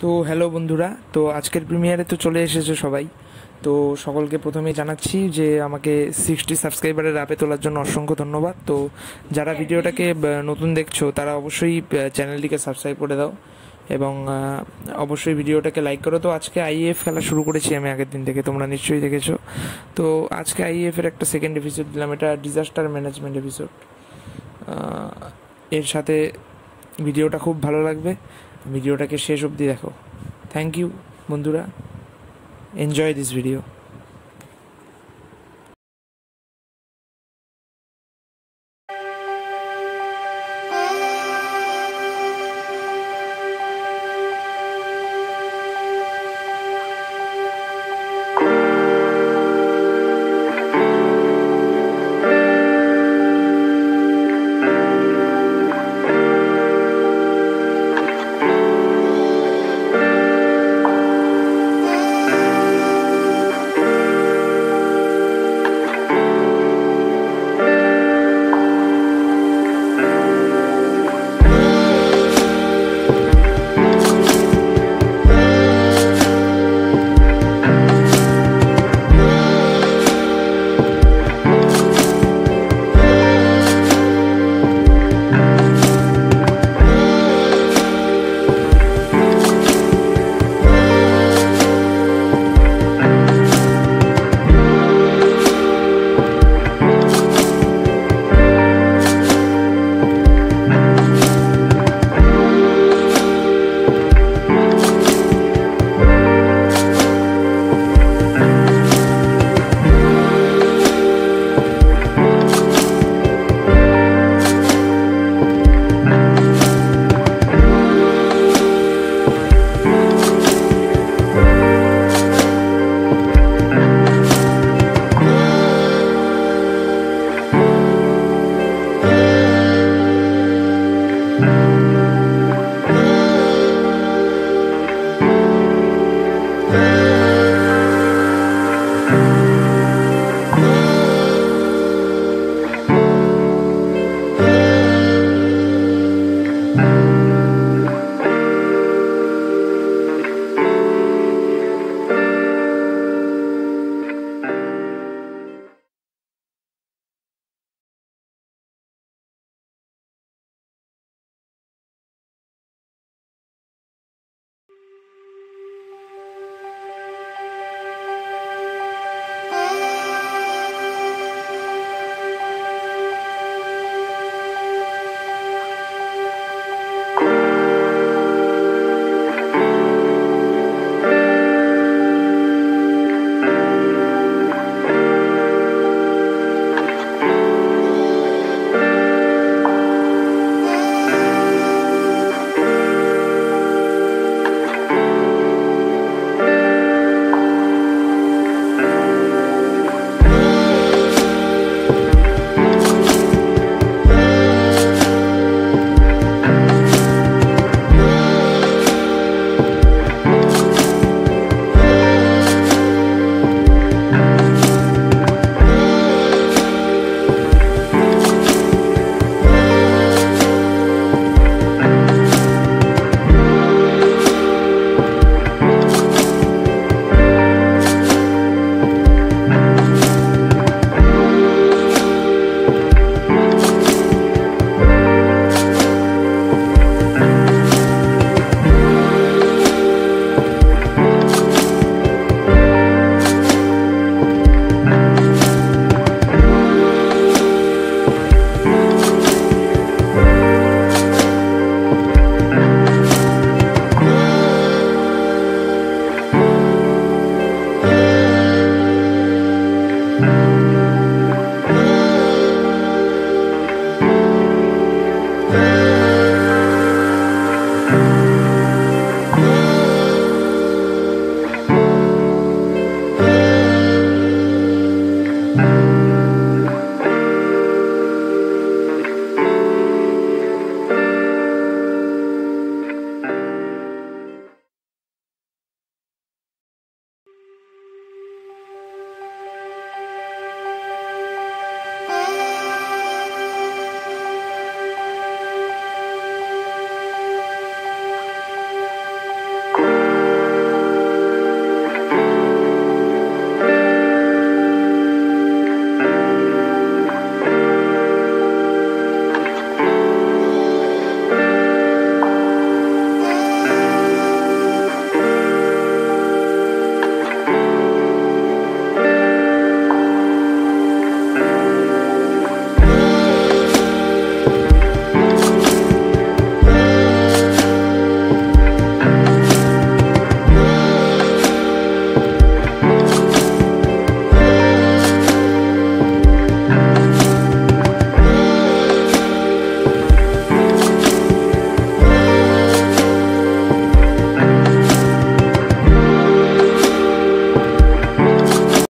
তো হ্যালো বন্ধুরা তো আজকের প্রিমিয়ারে তো চলে এসেছে সবাই। তো সকলকে প্রথমেই জানাচ্ছি যে আমাকে সিক্সটি সাবস্ক্রাইবারের অ্যাপে তোলার জন্য অসংখ্য ধন্যবাদ। তো যারা ভিডিওটাকে নতুন দেখছ তারা অবশ্যই চ্যানেলটিকে সাবস্ক্রাইব করে দাও এবং অবশ্যই ভিডিওটাকে লাইক করো। তো আজকে আইএফ খেলা শুরু করেছি আমি আগের দিন থেকে তোমরা নিশ্চয়ই দেখেছ। তো আজকে আইএফ এর একটা সেকেন্ড এপিসোড দিলাম এটা ডিজাস্টার ম্যানেজমেন্ট এপিসোড এর সাথে ভিডিওটা খুব ভালো লাগবে। ভিডিওটাকে শেষ অবধি দেখো। থ্যাংক ইউ বন্ধুরা। Enjoy this video